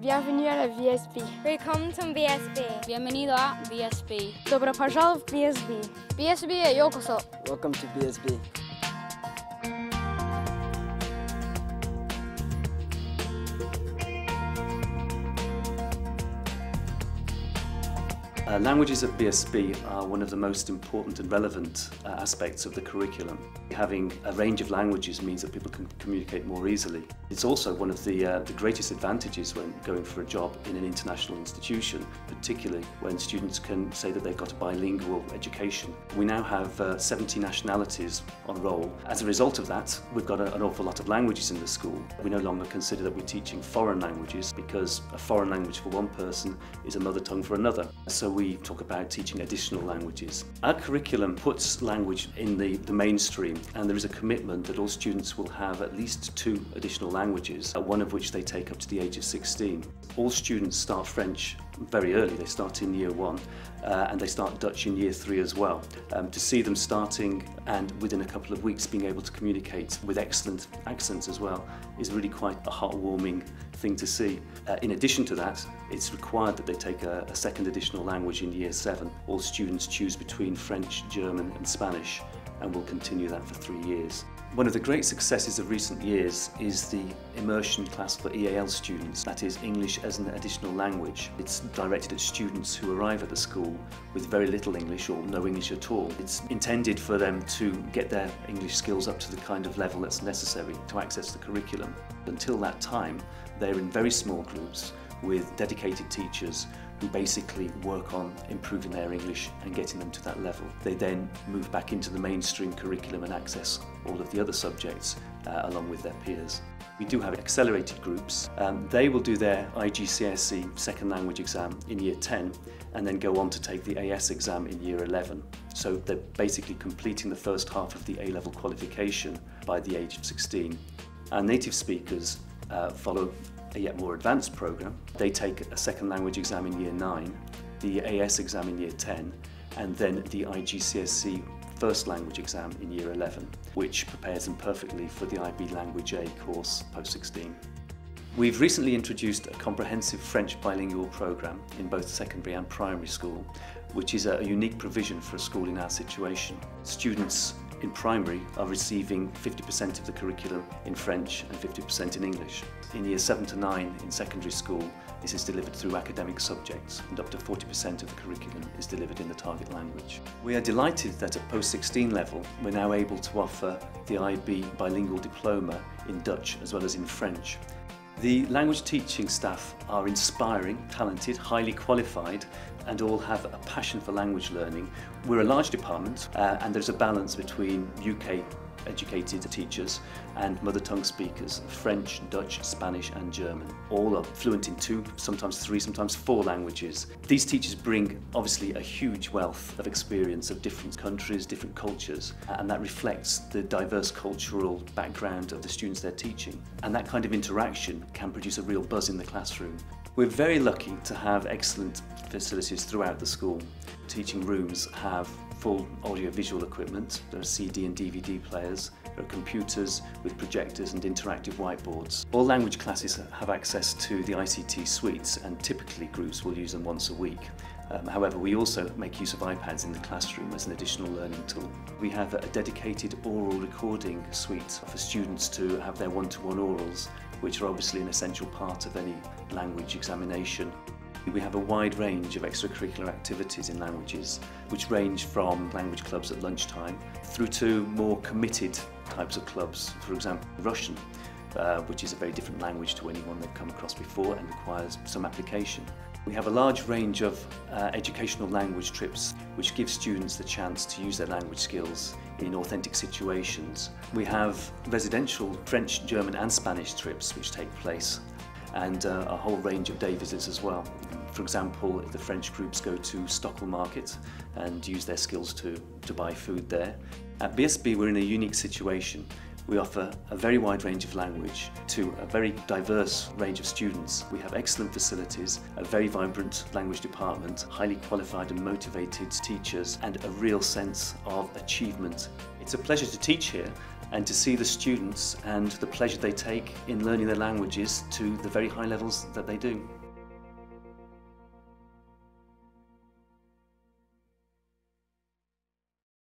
Bienvenue à la BSB. Welcome to BSB. Bienvenido a BSB. Добро пожаловать в BSB. BSB へようこそ. Welcome to BSB. Uh, languages at BSB are one of the most important and relevant uh, aspects of the curriculum. Having a range of languages means that people can communicate more easily. It's also one of the, uh, the greatest advantages when going for a job in an international institution, particularly when students can say that they've got a bilingual education. We now have uh, 70 nationalities on roll. As a result of that, we've got a, an awful lot of languages in the school. We no longer consider that we're teaching foreign languages because a foreign language for one person is a mother tongue for another. So we talk about teaching additional languages. Our curriculum puts language in the, the mainstream and there is a commitment that all students will have at least two additional languages, uh, one of which they take up to the age of 16. All students start French very early, they start in year one uh, and they start Dutch in year three as well. Um, to see them starting and within a couple of weeks being able to communicate with excellent accents as well is really quite a heartwarming thing to see. Uh, in addition to that, it's required that they take a, a second additional language in year seven. All students choose between French, German and Spanish and will continue that for three years. One of the great successes of recent years is the immersion class for EAL students, that is English as an additional language. It's directed at students who arrive at the school with very little English or no English at all. It's intended for them to get their English skills up to the kind of level that's necessary to access the curriculum. Until that time, they're in very small groups with dedicated teachers basically work on improving their English and getting them to that level. They then move back into the mainstream curriculum and access all of the other subjects uh, along with their peers. We do have accelerated groups. Um, they will do their IGCSE second language exam in year 10 and then go on to take the AS exam in year 11. So they're basically completing the first half of the A-level qualification by the age of 16. Our native speakers uh, follow a yet more advanced program. They take a second language exam in year 9, the AS exam in year 10, and then the IGCSE first language exam in year 11, which prepares them perfectly for the IB Language A course post-16. We've recently introduced a comprehensive French bilingual program in both secondary and primary school, which is a unique provision for a school in our situation. Students in primary are receiving 50% of the curriculum in French and 50% in English. In year 7 to 9 in secondary school, this is delivered through academic subjects and up to 40% of the curriculum is delivered in the target language. We are delighted that at post-16 level, we're now able to offer the IB bilingual diploma in Dutch as well as in French The language teaching staff are inspiring, talented, highly qualified and all have a passion for language learning. We're a large department uh, and there's a balance between UK educated teachers and mother tongue speakers, French, Dutch, Spanish and German. All are fluent in two, sometimes three, sometimes four languages. These teachers bring obviously a huge wealth of experience of different countries, different cultures, and that reflects the diverse cultural background of the students they're teaching. And that kind of interaction can produce a real buzz in the classroom. We're very lucky to have excellent facilities throughout the school. Teaching rooms have full audio-visual equipment, there are CD and DVD players, there are computers with projectors and interactive whiteboards. All language classes have access to the ICT suites and typically groups will use them once a week. Um, however, we also make use of iPads in the classroom as an additional learning tool. We have a dedicated oral recording suite for students to have their one-to-one -one orals, which are obviously an essential part of any language examination. We have a wide range of extracurricular activities in languages, which range from language clubs at lunchtime through to more committed types of clubs, for example, Russian, uh, which is a very different language to anyone they've come across before and requires some application. We have a large range of uh, educational language trips which give students the chance to use their language skills in authentic situations. We have residential French, German and Spanish trips which take place and uh, a whole range of day visits as well. For example, the French groups go to Stockel Market and use their skills to, to buy food there. At BSB we're in a unique situation. We offer a very wide range of language to a very diverse range of students. We have excellent facilities, a very vibrant language department, highly qualified and motivated teachers and a real sense of achievement. It's a pleasure to teach here and to see the students and the pleasure they take in learning their languages to the very high levels that they do.